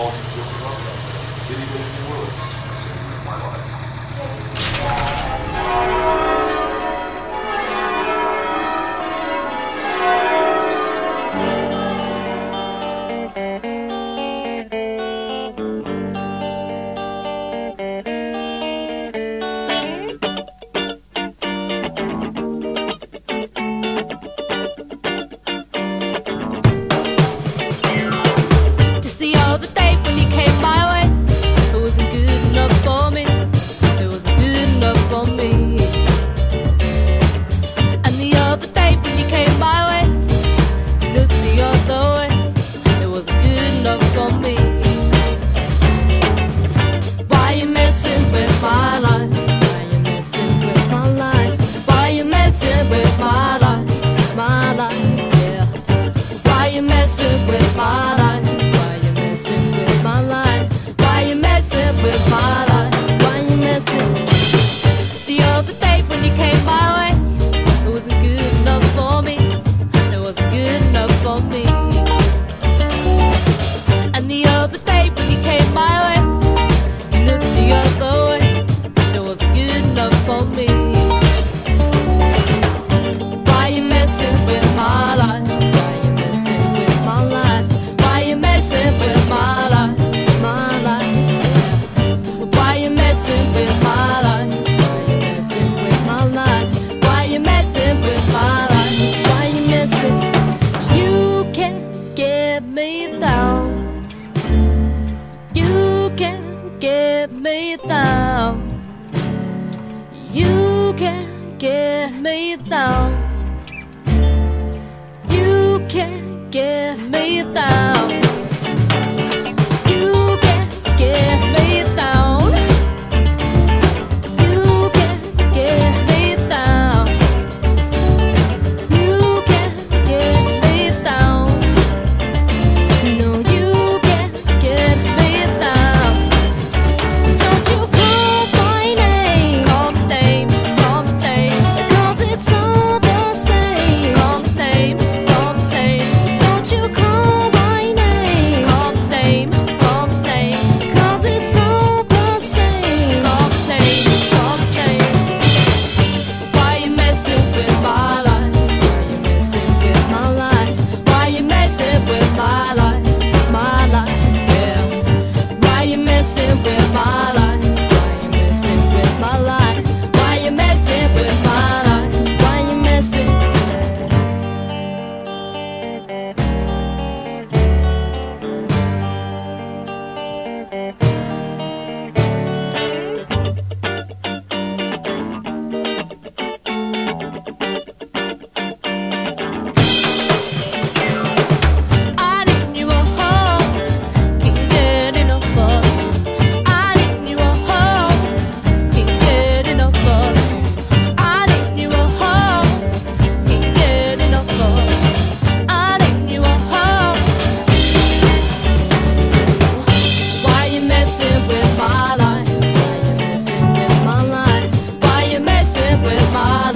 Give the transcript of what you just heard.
all these different roads. Did he live the World. My life. on. And the other day when you came my way, looked the other way. It was good enough for me. the other day, when he came my way. He looked the other way, and it was good enough for me. Why you messing with my life? Why you messing with my life? Why you messing with my life? My life. Why you messing with my life? Why you messing with my life? Why you messing with my life? Why you messing? You can't get me down. get me down. You can't get me down. You can't get me down. with my